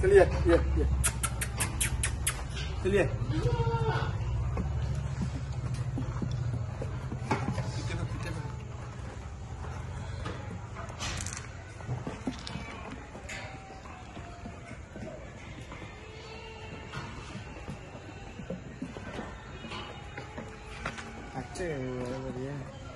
Ле, ле, ле. Ле. Sí, debería.